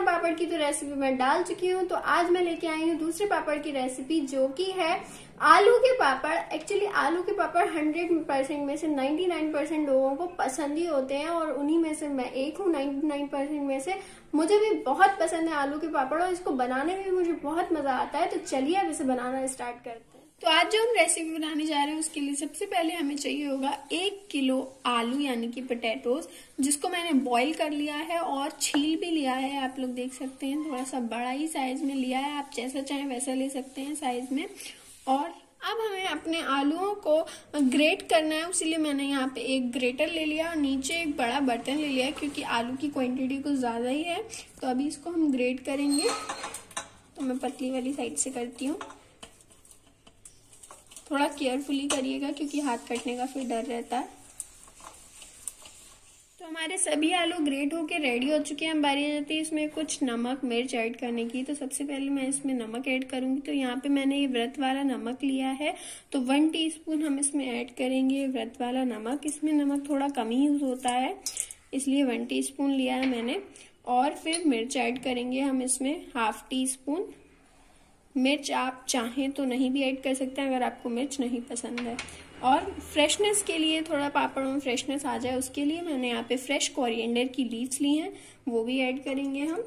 तो रेसिपी मैं डाल चुकी हूँ। तो आज मैं लेके आई हूँ दूसरे पापड़ की रेसिपी जो कि है आलू के पापड़। एक्चुअली आलू के पापड़ 100 परसेंट में से 99 परसेंट लोगों को पसंद ही होते हैं और उन्हीं में से मैं एक हूँ। 99 परसेंट में से मुझे भी बहुत पसंद है आलू के पापड़ और इसको बनाने में भी मुझे बहुत मज़ा आता है। तो चलिए अब इसे बनाना स्टार्ट करते हैं। तो आज जो हम रेसिपी बनाने जा रहे हैं, उसके लिए सबसे पहले हमें चाहिए होगा एक किलो आलू, यानी कि पोटैटोज जिसको मैंने बॉईल कर लिया है और छील भी लिया है, आप लोग देख सकते हैं। थोड़ा सा बड़ा ही साइज़ में लिया है, आप जैसा चाहें वैसा ले सकते हैं साइज़ में। और अब हमें अपने आलूओं को ग्रेट करना है इसीलिए मैंने यहाँ पे एक ग्रेटर ले लिया और नीचे एक बड़ा बर्तन ले लिया क्योंकि आलू की क्वांटिटी कुछ ज़्यादा ही है। तो अभी इसको हम ग्रेट करेंगे। तो मैं पतली वाली साइड से करती हूँ। थोड़ा केयरफुली करिएगा क्योंकि हाथ कटने का फिर डर रहता है। तो हमारे सभी आलू ग्रेट होके रेडी हो चुके हैं, हम बारी जाती है इसमें कुछ नमक, मिर्च ऐड करने की। तो सबसे पहले मैं इसमें नमक ऐड करूँगी। तो यहाँ पे मैंने ये व्रत वाला नमक लिया है। तो वन टीस्पून हम इसमें ऐड करेंगे व्रत वाला नमक। इसमें नमक थोड़ा कम ही यूज़ होता है, इसलिए वन टी लिया है मैंने। और फिर मिर्च ऐड करेंगे हम इसमें हाफ़ टी स्पून मिर्च आप चाहें तो नहीं भी ऐड कर सकते हैं अगर आपको मिर्च नहीं पसंद है। और फ्रेशनेस के लिए थोड़ा पापड़ में फ्रेशनेस आ जाए, उसके लिए मैंने यहाँ पे फ्रेश कोरिएंडर की लीव्स ली हैं, वो भी ऐड करेंगे हम।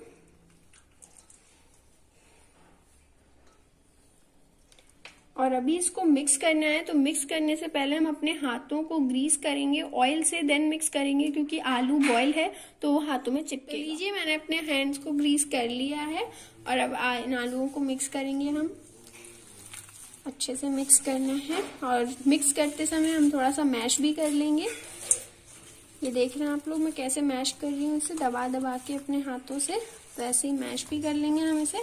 और अभी इसको मिक्स करना है तो मिक्स करने से पहले हम अपने हाथों को ग्रीस करेंगे ऑयल से देन मिक्स करेंगे, क्योंकि आलू बॉयल है तो वो हाथों में चिपके तो लीजिए, मैंने अपने हैंड्स को ग्रीस कर लिया है, और अब इन आलूओं को मिक्स करेंगे हम। अच्छे से मिक्स करना है, और मिक्स करते समय हम थोड़ा सा मैश भी कर लेंगे। ये देख रहे हैं आप लोग, मैं कैसे मैश कर रही हूँ इसे दबा दबा के अपने हाथों से ऐसे ही मैश भी कर लेंगे हम इसे।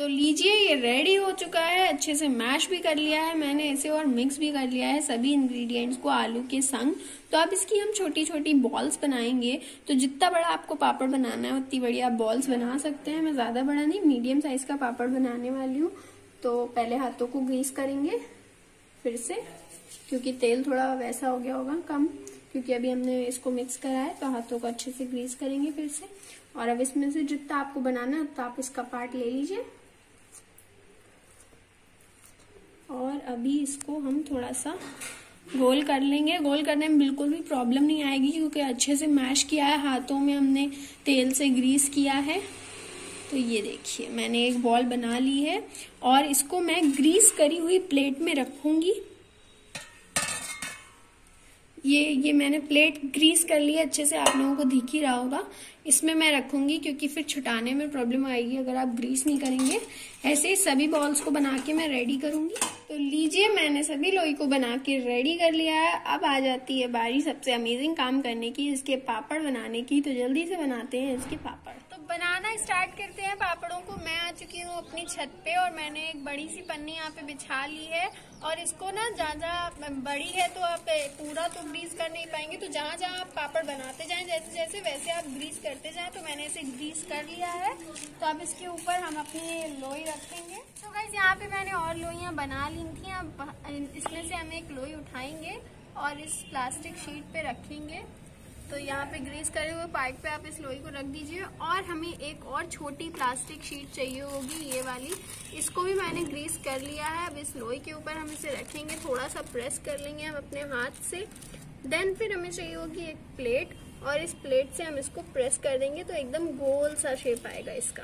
तो लीजिए, ये रेडी हो चुका है। अच्छे से मैश भी कर लिया है मैंने इसे और मिक्स भी कर लिया है सभी इंग्रेडिएंट्स को आलू के संग। तो अब इसकी हम छोटी छोटी बॉल्स बनाएँगे। तो जितना बड़ा आपको पापड़ बनाना है, उतनी बड़ी आप बॉल्स बना सकते हैं। मैं ज़्यादा बड़ा नहीं मीडियम साइज़ का पापड़ बनाने वाली हूँ। तो पहले हाथों को ग्रीस करेंगे, फिर से। क्योंकि तेल थोड़ा वैसा हो गया होगा, कम। क्योंकि अभी हमने इसको मिक्स करा है तो हाथों को अच्छे से ग्रीस करेंगे फिर से। और अब इसमें से जितना आपको बनाना है, उतना आप इसका पार्ट ले लीजिए। और अभी इसको हम थोड़ा सा गोल कर लेंगे। गोल करने में बिल्कुल भी प्रॉब्लम नहीं आएगी क्योंकि अच्छे से मैश किया है। हाथों में हमने तेल से ग्रीस किया है। तो ये देखिए, मैंने एक बॉल बना ली है और इसको मैं ग्रीस करी हुई प्लेट में रखूँगी। ये ये मैंने प्लेट ग्रीस कर ली है। अच्छे से आप लोगों को दिख ही रहा होगा। इसमें मैं रखूँगी क्योंकि फिर छुटाने में प्रॉब्लम आएगी। अगर आप ग्रीस नहीं करेंगे, ऐसे ही सभी बॉल्स को बना के मैं रेडी करूँगी। तो लीजिए, मैंने सभी लोई को बना के रेडी कर लिया है। अब आ जाती है बारी सबसे अमेजिंग काम करने की, इसके पापड़ बनाने की। तो जल्दी से बनाते हैं इसके पापड़। स्टार्ट करते हैं पापड़ों को। मैं आ चुकी हूँ अपनी छत पे और मैंने एक बड़ी सी पन्नी यहाँ पे बिछा ली है। और इसको ना ज़्यादा बड़ी है तो आप पूरा तो ग्रीस कर नहीं पाएँगे। तो जहाँ जहाँ आप पापड़ बनाते जाएँ, जैसे जैसे वैसे आप ग्रीस करते जाएँ तो मैंने इसे ग्रीस कर लिया है। तो अब इसके ऊपर हम अपनी लोई रखेंगे। तो गाइज़ यहाँ पे मैंने और लोइयाँ बना ली थी। अब इसमें से हम एक लोई उठाएँगे और इस प्लास्टिक शीट पे रखेंगे। तो यहाँ पे ग्रीस करे हुए पाइप पे आप इस लोई को रख दीजिए और हमें एक और छोटी प्लास्टिक शीट चाहिए होगी ये वाली। इसको भी मैंने ग्रीस कर लिया है। अब इस लोई के ऊपर हम इसे रखेंगे थोड़ा सा प्रेस कर लेंगे हम अपने हाथ से। देन फिर हमें चाहिए होगी एक प्लेट और इस प्लेट से हम इसको प्रेस कर देंगे तो एकदम गोल सा शेप आएगा इसका।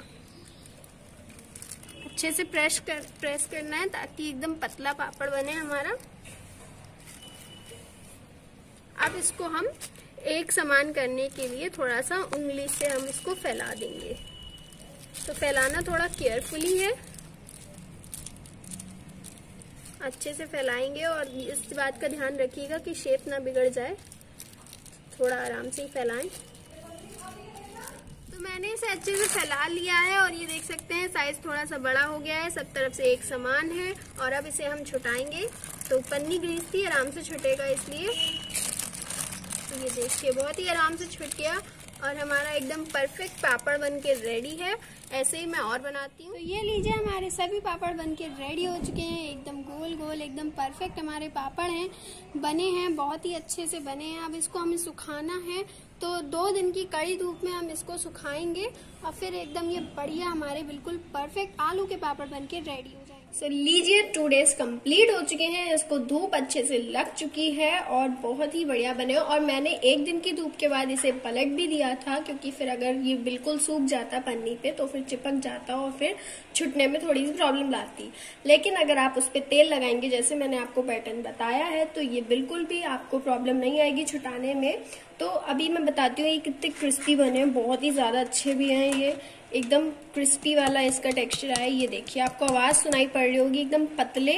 अच्छे से प्रेस कर, प्रेस करना है ताकि एकदम पतला पापड़ बने हमारा। अब इसको हम एक समान करने के लिए थोड़ा सा उंगली से हम इसको फैला देंगे। तो फैलाना थोड़ा केयरफुली है। अच्छे से फैलाएँगे और इस बात का ध्यान रखिएगा कि शेप ना बिगड़ जाए। थोड़ा आराम से ही फैलाएँ। तो मैंने इसे अच्छे से फैला लिया है और ये देख सकते हैं साइज़ थोड़ा सा बड़ा हो गया है, सब तरफ़ से एक समान है और अब इसे हम छुटाएँगे। तो पन्नी ग्रीस थी आराम से छुटेगा इसलिए। ये देखिए बहुत ही आराम से छुट गया और हमारा एकदम परफेक्ट पापड़ बन के रेडी है। ऐसे ही मैं और बनाती हूँ। तो ये लीजिए हमारे सभी पापड़ बन के रेडी हो चुके हैं। एकदम गोल गोल, एकदम परफेक्ट हमारे पापड़ हैं। बने हैं, बहुत ही अच्छे से बने हैं। अब इसको हमें सुखाना है। तो दो दिन की कड़ी धूप में हम इसको सुखाएँगे और फिर एकदम ये बढ़िया हमारे बिल्कुल परफेक्ट आलू के पापड़ बन के रेडी हो सो लीजिए टू डेज़ कंप्लीट हो चुके हैं, इसको धूप अच्छे से लग चुकी है और बहुत ही बढ़िया बने और मैंने एक दिन की धूप के बाद इसे पलट भी दिया था, क्योंकि फिर अगर ये बिल्कुल सूख जाता पन्नी पे तो फिर चिपक जाता और फिर छुटने में थोड़ी सी प्रॉब्लम लाती। लेकिन अगर आप उस पर तेल लगाएँगे, जैसे मैंने आपको पैटर्न बताया है तो ये बिल्कुल भी आपको प्रॉब्लम नहीं आएगी छुटाने में। तो अभी मैं बताती हूँ, ये कितने क्रिस्पी बने हैं, बहुत ही ज़्यादा अच्छे भी हैं ये। एकदम क्रिस्पी वाला इसका टेक्सचर आया, ये देखिए, आपको आवाज़ सुनाई पड़ रही होगी, एकदम पतले,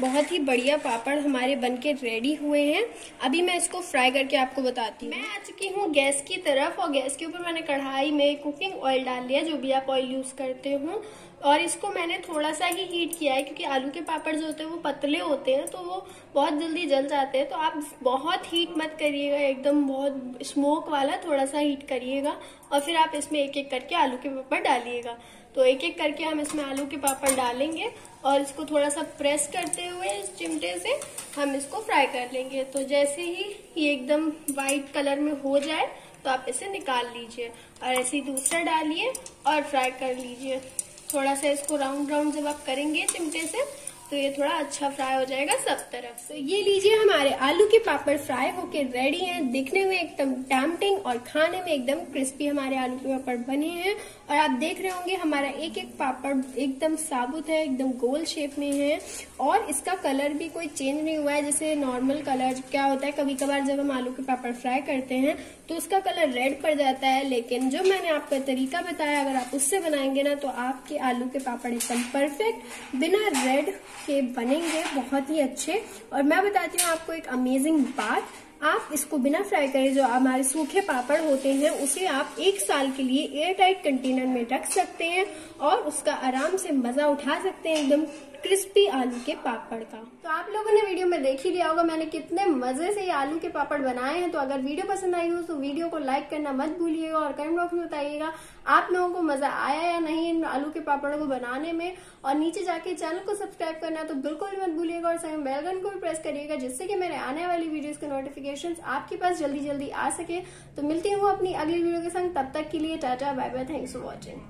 बहुत ही बढ़िया पापड़ हमारे बन के रेडी हुए हैं। अभी मैं इसको फ्राई करके आपको बताती हूँ। मैं आ चुकी हूँ गैस की तरफ़ और गैस के ऊपर मैंने कढ़ाई में कुकिंग ऑयल डाल लिया जो भी आप ऑयल यूज़ करते हो। और इसको मैंने थोड़ा सा ही हीट किया है, क्योंकि आलू के पापड़ जो होते हैं वो पतले होते हैं तो वो बहुत जल्दी जल जाते हैं। तो आप बहुत हीट मत करिएगा, एकदम बहुत स्मोक वाला थोड़ा सा हीट करिएगा, और फिर आप इसमें एक एक करके आलू के पापड़ डालिएगा। तो एक एक करके हम इसमें आलू के पापड़ डालेंगे, और इसको थोड़ा सा प्रेस करते हुए इस चिमटे से हम इसको फ्राई कर लेंगे। तो जैसे ही ये एकदम वाइट कलर में हो जाए तो आप इसे निकाल लीजिए, और ऐसे ही दूसरा डालिए और फ्राई कर लीजिए। थोड़ा सा इसको राउंड राउंड जब आप करेंगे चिमटे से तो ये थोड़ा अच्छा फ्राई हो जाएगा सब तरफ़ से। ये लीजिए हमारे आलू के पापड़ फ्राई होके रेडी हैं, दिखने में एकदम टैम्पटिंग और खाने में एकदम क्रिस्पी हमारे आलू के पापड़ बने हैं। और आप देख रहे होंगे हमारा एक एक पापड़ एकदम साबुत है, एकदम गोल शेप में है। और इसका कलर भी कोई चेंज नहीं हुआ है, जैसे नॉर्मल कलर क्या होता है कभी कभार जब हम आलू के पापड़ फ्राई करते हैं तो उसका कलर रेड पड़ जाता है। लेकिन जो मैंने आपको तरीका बताया, अगर आप उससे बनाएँगे ना तो आपके आलू के पापड़ एकदम परफेक्ट बिना रेड के बनेंगे बहुत ही अच्छे। और मैं बताती हूँ आपको एक अमेजिंग बात। आप इसको बिना फ्राई करे, जो हमारे सूखे पापड़ होते हैं, उसे आप एक साल के लिए एयर टाइट कंटेनर में रख सकते हैं और उसका आराम से मज़ा उठा सकते हैं एकदम क्रिस्पी आलू के पापड़ का। तो आप लोगों ने वीडियो में देख ही लिया होगा, मैंने कितने मज़े से ये आलू के पापड़ बनाए हैं। तो अगर वीडियो पसंद आई हो तो वीडियो को लाइक करना मत भूलिएगा और कमेंट बॉक्स में बताइएगा, आप लोगों को मज़ा आया या नहीं इन आलू के पापड़ों को बनाने में। और नीचे जाके चैनल को सब्सक्राइब करना तो बिल्कुल मत भूलिएगा और सेम बेलगन को भी प्रेस करिएगा, जिससे कि मेरे आने वाली वीडियोस के नोटिफिकेशन आपके पास जल्दी जल्दी आ सके। तो मिलती हूँ अपनी अगली वीडियो के संग। तब तक के लिए tata bye bye thanks for watching